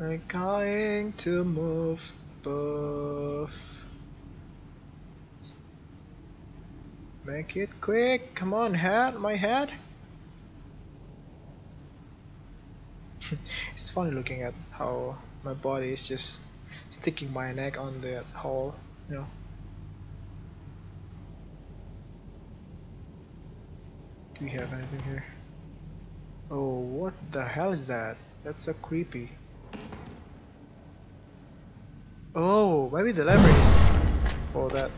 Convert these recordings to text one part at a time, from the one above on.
I'm going to move above. Make it quick. Come on, head, my head. it's funny looking at how my body is just sticking my neck on the hole, you know. Do we have anything here? Oh, what the hell is that? That's so creepy. Oh, maybe the lever is for that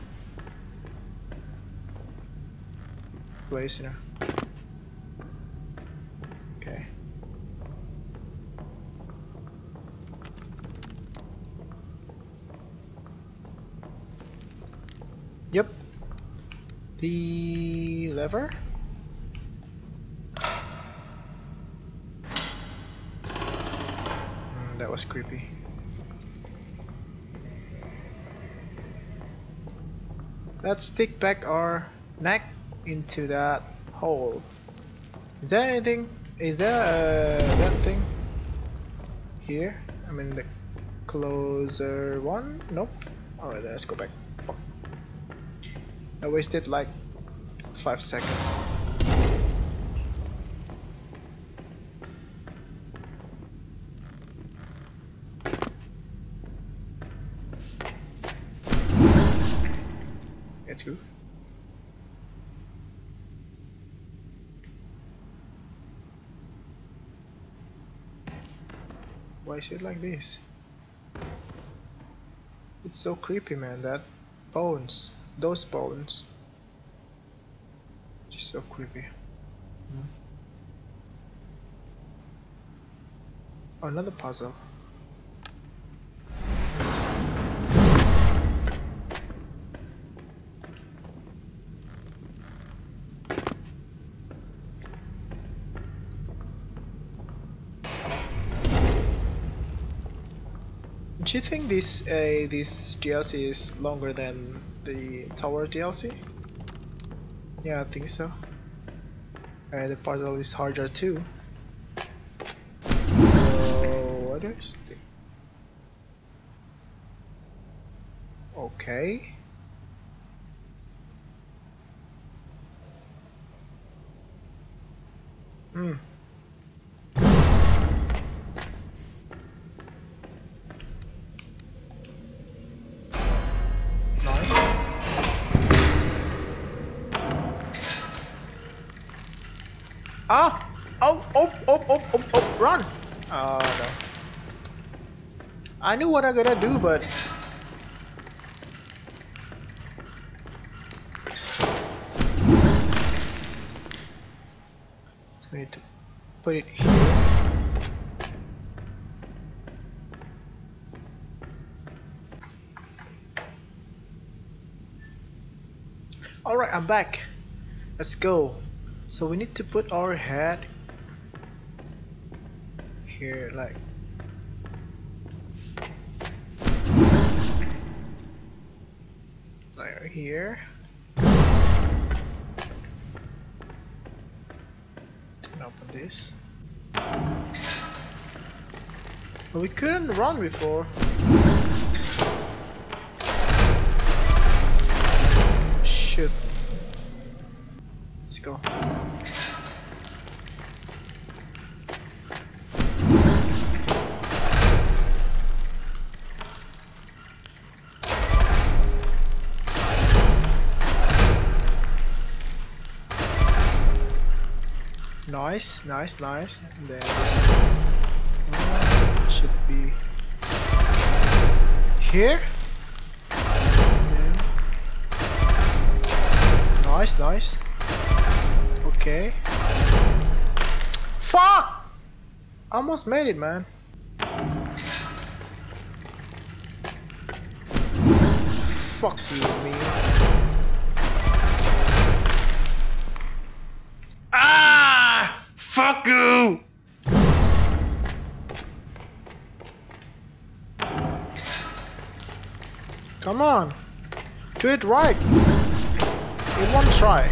place, you know. Okay. Yep. The lever? Mm, that was creepy. Let's stick back our neck into that hole. Is there anything? Is there uh, that thing here? I mean the closer one? Nope. Alright, let's go back. I wasted like five seconds. Like this? It's so creepy man, that bones, those bones. Just so creepy. Hmm. Another puzzle. Do you think this uh, this DLC is longer than the Tower DLC? Yeah, I think so. Uh, the puzzle is harder too. So, what is the... Okay. Hmm. Ah! Oh, oh, oh, oh, oh, oh, run! Oh, no. I knew what I gotta do, but... So we need to put it here. Alright, I'm back. Let's go. So we need to put our head here, like. Like here. Turn open this. We couldn't run before. Shit. Let's go. Nice, nice, nice. Then should be here. Nice, nice. Okay. Fuck! Almost made it, man. Fuck you, man. Ah! Fuck you! Come on. Do it right. In one try.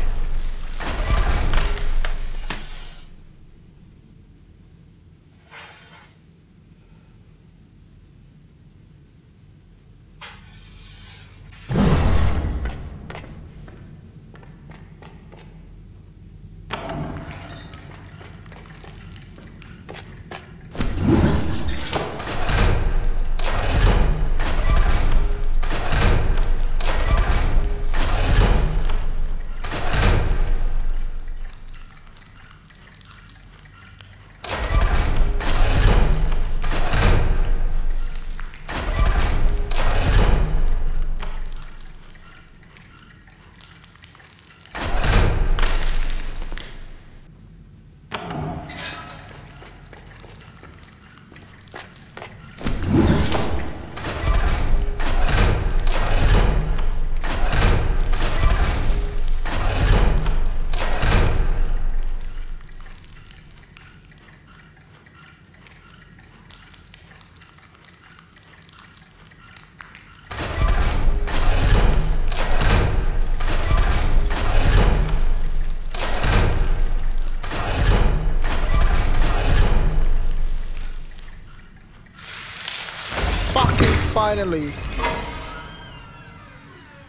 Finally!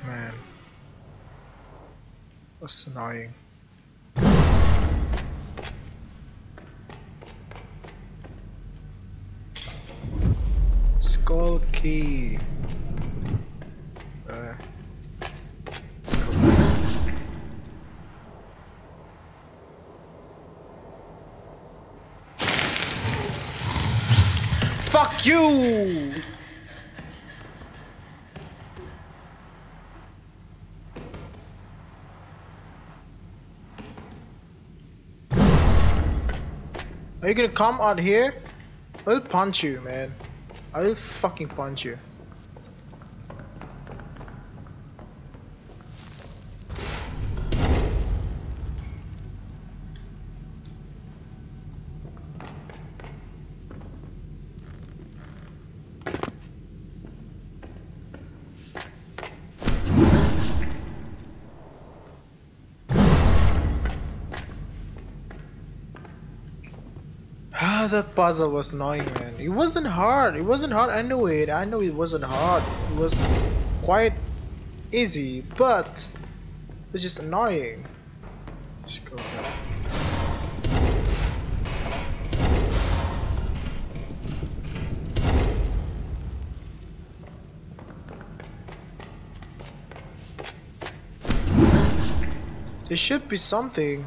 Man. That's annoying. Skull key. Uh. Fuck you! Are you gonna come out here? I'll punch you, man. I'll fucking punch you. Ah, that puzzle was annoying, man. It wasn't hard. It wasn't hard. I knew it. I know it wasn't hard. It was quite easy, but it's just annoying. Just go back. There should be something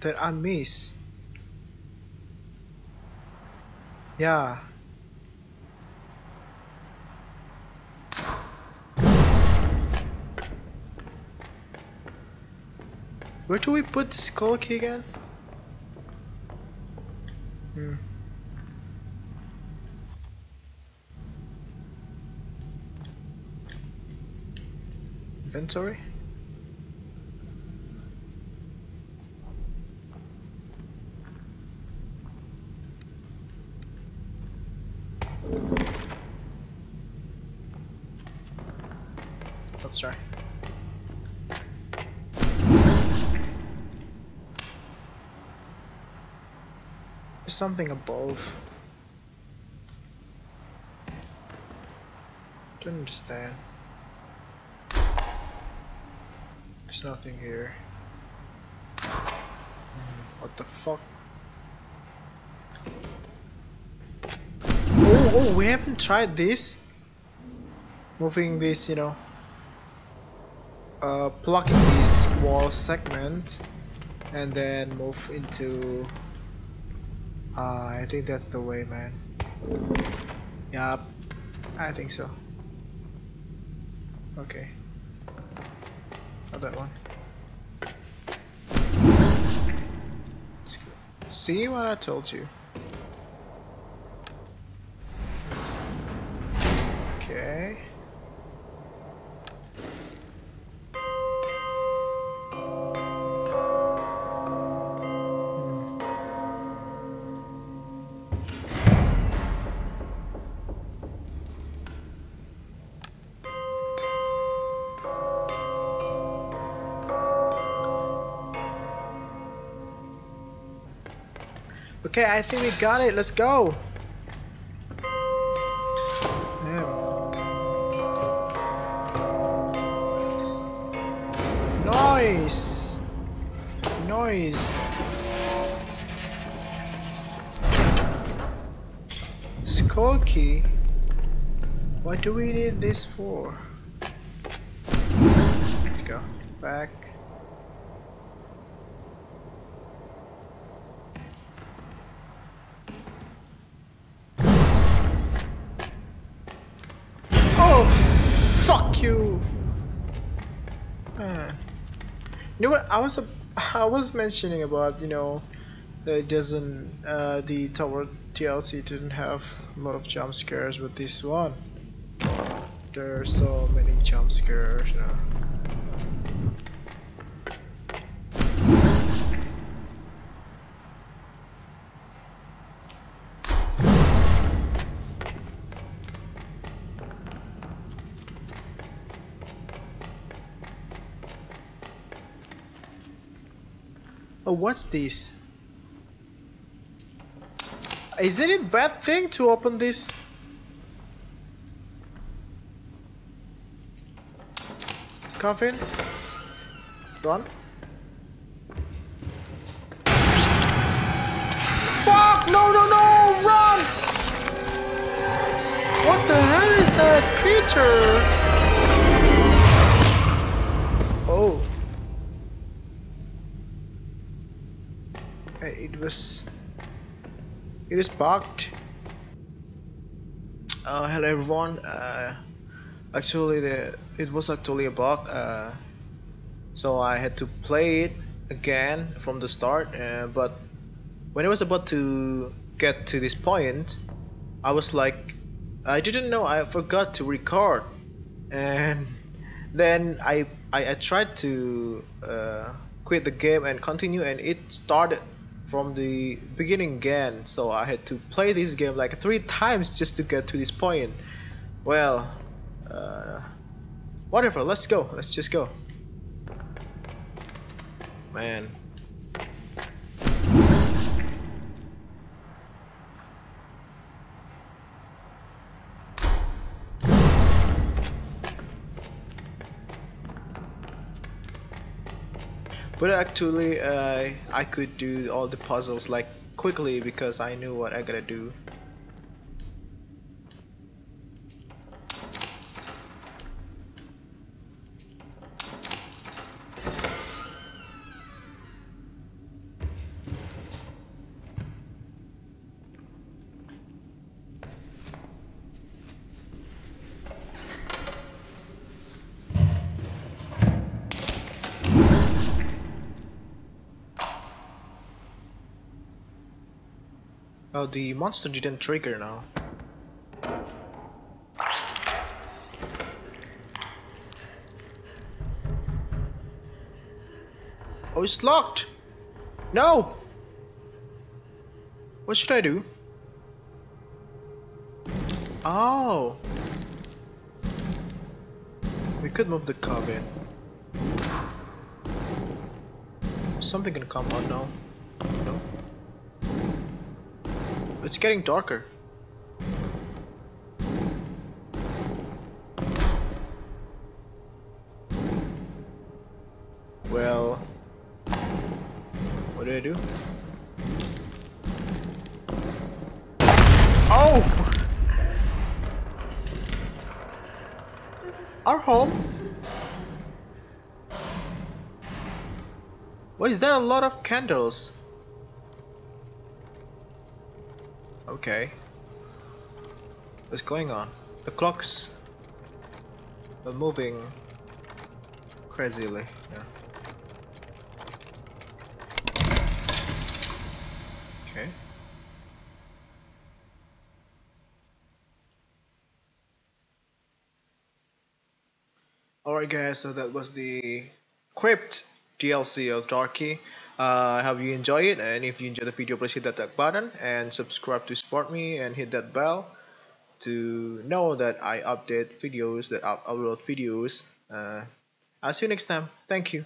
that I miss. Yeah. Where do we put the skull key again? Hmm. Inventory? Let's try. There's something above. Don't understand. There's nothing here. Hmm, What the fuck? Oh, oh, we haven't tried this. Moving this, you know, uh, plucking this wall segment, and then move into. Uh, I think that's the way, man. Yup, I think so. Okay. Not that one. See what I told you. Okay. Okay, I think we got it. Let's go. Damn. Noise. Noise. Skull key. What do we need this for? Let's go back. You know what? I was a, I was mentioning about you know, it doesn't uh, the Tower DLC didn't have a lot of jump scares, with this one, there are so many jump scares now. Oh, what's this? isn't it bad thing to open this? Coffin? Run? Fuck! No, no, no! Run! What the hell is that creature? Was... It is bugged. Uh, hello everyone. Uh, actually, the it was actually a bug. Uh, so I had to play it again from the start. Uh, but when I was about to get to this point, I was like, I didn't know I forgot to record, and then I I, I tried to uh, quit the game and continue, and it started from the beginning again. So I had to play this game like three times just to get to this point. Well, uh, whatever. Let's go. Let's just go. Man. But actually, uh, I could do all the puzzles like quickly because I knew what I gotta do. Oh, the monster didn't trigger now. Oh, it's locked! No! What should I do? Oh! We could move the cabin. Something can come out now. No? It's getting darker. Well, what do I do? Oh! Our home? Why is there a lot of candles? Okay. What's going on? The clocks are moving crazily. Yeah. Okay. Alright guys, so that was the Crypt DLC of Darky. Uh, I hope you enjoy it and if you enjoy the video please hit that like button and subscribe to support me and hit that bell to know that I update videos that I upload videos. Uh, I'll see you next time. Thank you